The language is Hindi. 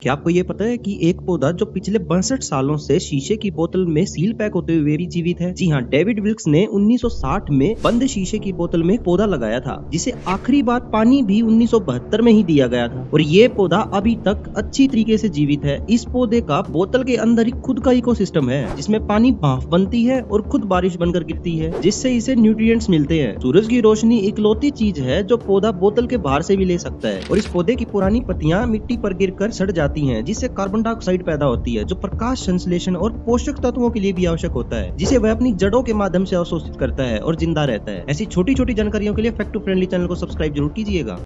क्या आपको ये पता है कि एक पौधा जो पिछले बासठ सालों से शीशे की बोतल में सील पैक होते हुए भी जीवित है? जी हाँ डेविड विल्क्स ने 1960 में बंद शीशे की बोतल में पौधा लगाया था, जिसे आखिरी बार पानी भी 1972 में ही दिया गया था। और ये पौधा अभी तक अच्छी तरीके से जीवित है। इस पौधे का बोतल के अंदर ही खुद का इको है, जिसमें पानी भाफ बनती है और खुद बारिश बनकर गिरती है, जिससे इसे न्यूट्रिएंट्स मिलते हैं। सूरज की रोशनी इकलौती चीज़ है जो पौधा बोतल के बाहर से भी ले सकता है। और इस पौधे की पुरानी पत्तियाँ मिट्टी पर गिर सड़ जाती हैं, जिससे कार्बन डाइऑक्साइड पैदा होती है, जो प्रकाश संश्लेषण और पोषक तत्वों के लिए भी आवश्यक होता है, जिसे वह अपनी जड़ों के माध्यम से अवशोषित करता है और ज़िंदा रहता है। ऐसी छोटी छोटी जानकारियों के लिए फैक्टू फ्रेंडली चैनल को सब्सक्राइब ज़रूर कीजिएगा।